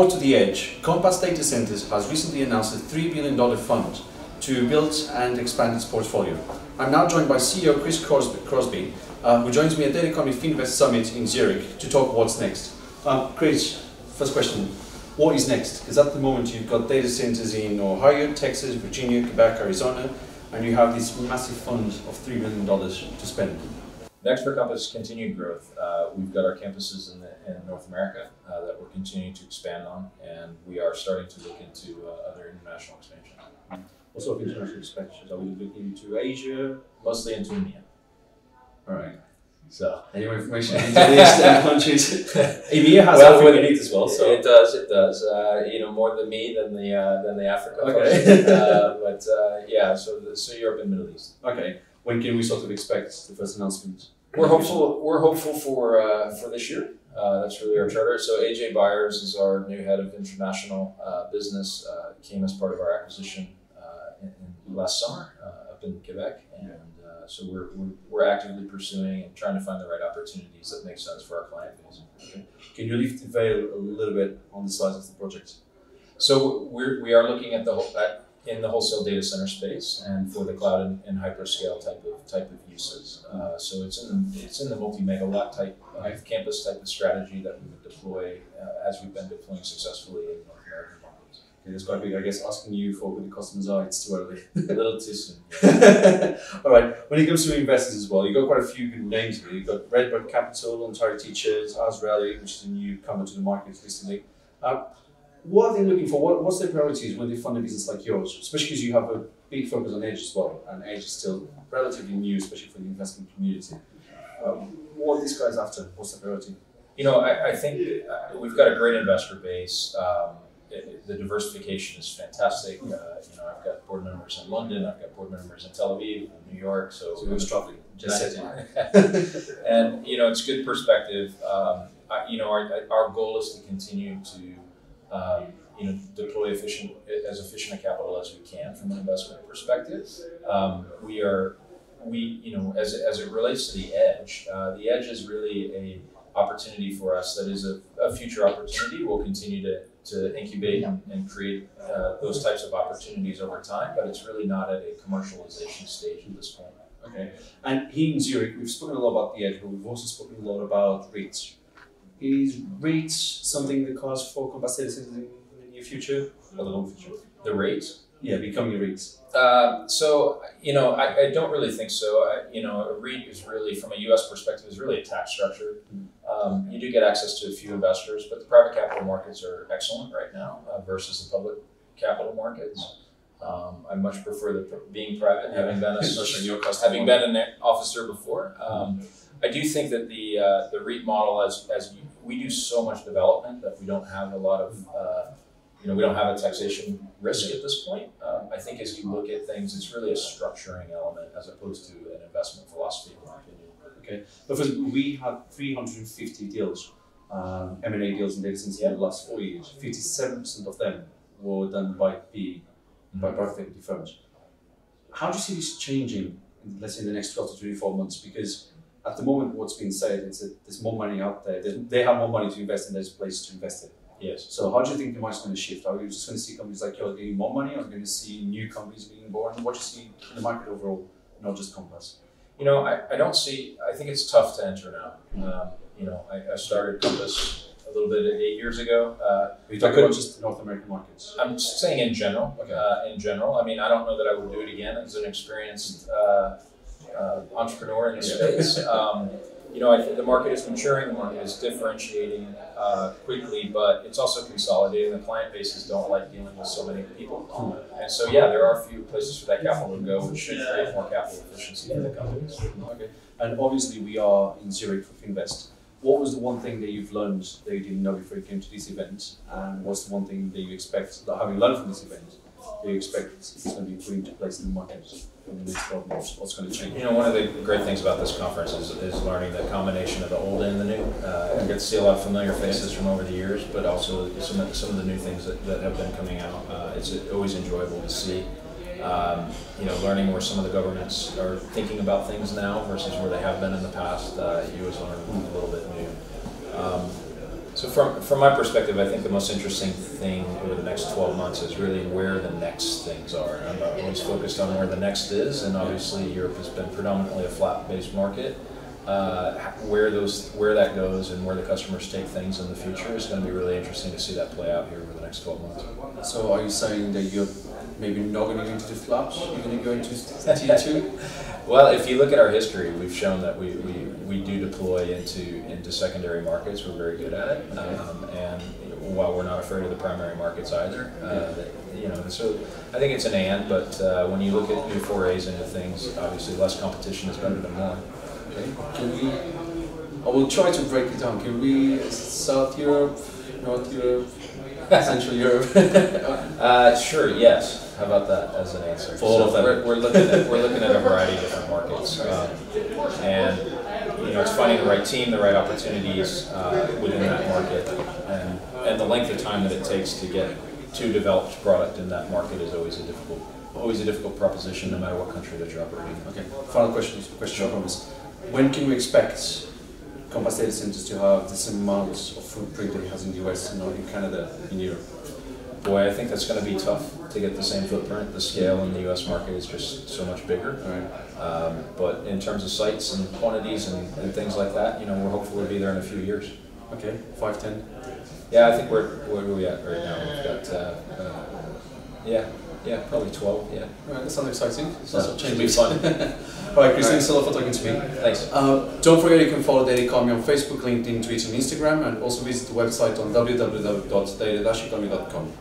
more to the edge, Compass Data Centers has recently announced a $3 billion fund to build and expand its portfolio. I'm now joined by CEO Chris Crosby, uh, who joins me at Economy Finvest Summit in Zurich to talk what's next. Um, Chris, first question, what is next? Because at the moment you've got data centers in Ohio, Texas, Virginia, Quebec, Arizona, and you have this massive fund of $3 billion to spend. Next for Compass continued growth. Uh, we've got our campuses in, the, in North America uh, that we're continuing to expand on, and we are starting to look into uh, other international expansion. What sort of international expansion? Are we looking into Asia? Mostly into EMEA. All right. So any more information into the Eastern countries? EMEA has well, everything we need as well. So it does, it does. Uh, you know, more than me than the uh, than the Africa. Okay. uh, but uh, yeah, so the, so Europe and Middle East. Okay. When can we sort of expect the first announcement? We're hopeful. We're hopeful for uh, for this year. Uh, that's really our charter. So AJ Byers is our new head of international uh, business. Uh, came as part of our acquisition uh, in, in last summer uh, up in Quebec, and uh, so we're, we're, we're actively pursuing and trying to find the right opportunities that make sense for our client base. Okay. Can you lift the veil a little bit on the size of the project? So we're, we are looking at the whole, at, in the wholesale data center space and for the cloud and, and hyperscale type of type of uses. Uh, so it's in the, it's in the multi megawatt type uh, campus type of strategy that we would deploy uh, as we've been deploying successfully in North American markets. Okay, that's quite big. I guess asking you for who the customers are, it's too early. A little too soon. All right. When it comes to investors as well, you've got quite a few good names here. You've got Redbird Capital, Ontario Teachers, Azrieli, which is a newcomer to the market recently. Uh, what are they looking for? What, what's their priorities when they fund a business like yours? Especially because you have a big focus on Edge as well, and Edge is still relatively new, especially for the investment community. Um, what are these guys after? What's the priority? You know, I, I think uh, we've got a great investor base. Um, it, the diversification is fantastic. Uh, you know, I've got board members in London, I've got board members in Tel Aviv, in New York. So, so traveling? Just and you know, it's good perspective. Um, I, you know, our, our goal is to continue to um, you know, deploy efficient as efficient a capital as we can from an investment perspective. Um, we are, we you know, as, as it relates to the edge, uh, the edge is really a opportunity for us that is a, a future opportunity. We'll continue to, to incubate and, and create uh, those types of opportunities over time, but it's really not at a commercialization stage at this point. Okay. And here in Zurich, we've spoken a lot about the edge, but we've also spoken a lot about REITs. Is REITs something that calls for Compass Data Centers in the near future or the long future? The rates? Yeah, becoming a REIT. Uh, so you know, I, I, don't really think so. I, you know, a REIT is really, from a U.S. perspective, is really a tax structure. Um, you do get access to a few investors, but the private capital markets are excellent right now uh, versus the public capital markets. Um, I much prefer the being private, having been a having been an officer before. Um, I do think that the uh, the REIT model, as as we do so much development that we don't have a lot of, uh, you know, we don't have a taxation risk at this point. Um, I think as you look at things, it's really a structuring element as opposed to an investment philosophy, in my opinion. Okay, because we had 350 deals, um, M&A deals and data centers in the last four years. 57% of them were done by by mm-hmm. private equity firms. How do you see this changing, let's say, in the next 12 to 24 months? Because at the moment, what's been said is that there's more money out there. There's, they have more money to invest, and there's places to invest in. Yes. So how do you think the market's going to shift? Are we just going to see companies like yours getting more money? Are we going to see new companies being born? What do you see in the market overall, not just Compass? You know, I, I don't see. I think it's tough to enter now. Um, you know, I, I started Compass a little bit eight years ago. Uh, Are you talking about just North American markets? I'm saying in general. Okay. Uh, in general, I mean, I don't know that I would do it again as an experienced uh, uh, entrepreneur in the space. Um, you know, I the market is maturing, the market is differentiating uh, quickly, but it's also consolidating. The client bases don't like dealing with so many people. And so, yeah, there are a few places for that capital to go, which should create more capital efficiency for the companies. Okay. And obviously, we are in Zurich for Finvest. What was the one thing that you've learned that you didn't know before you came to this event? And what's the one thing that you expect, that having learned from this event, you expect is going to be put into place in the market? in the next 12 months? What's going to change? You know, one of the great things about this conference is, is learning the combination of the old and the new. Uh, I get to see a lot of familiar faces from over the years, but also some of, some of the new things that, that have been coming out. Uh, it's always enjoyable to see. Um, you know, learning where some of the governments are thinking about things now versus where they have been in the past. Uh, you always learn a little bit new. Um, So from from my perspective, I think the most interesting thing over the next 12 months is really where the next things are. I'm always focused on where the next is, and obviously Europe has been predominantly a FLAP-based market. Uh, where those where that goes and where the customers take things in the future is going to be really interesting to see that play out here over the next 12 months. So are you saying that you're maybe not going to go into the FLAP, you're going to go into tier two? Well, if you look at our history, we've shown that we, we, we do deploy into into secondary markets. We're very good at it, um, and while we're not afraid of the primary markets either, uh, you know. So I think it's an and, but uh, when you look at new forays into things, obviously less competition is better than more. Okay. Can we? I will try to break it down. Can we South Europe, North Europe, Central Europe? Uh, sure. Yes. How about that as an answer? For all of them. We're, we're looking at we're looking at a variety of different markets, um, and you know it's finding the right team, the right opportunities uh, within that market, and and the length of time that it takes to get to developed product in that market is always a difficult always a difficult proposition, no matter what country that you're operating in. okay. Final question. Question. I promise. When can we expect Compass Data Centers to have the same amount of footprint that it has in the US and not in Canada, in Europe? Boy, I think that's going to be tough to get the same footprint. The scale in the U.S. market is just so much bigger. Right. Um, but in terms of sites and quantities and, and things like that, you know, we're hopeful to be there in a few years. Okay. Five, ten. Yeah, I think we're where are we at right now? We've got uh, uh, yeah, yeah, probably twelve. Yeah, All right. That sounds exciting. It's so also should be changes. fun. All right, Chris. Thanks a lot for talking to me. Thanks. Uh, don't forget you can follow Data Economy on Facebook, LinkedIn, Twitter, and Instagram, and also visit the website on www.data-economy.com.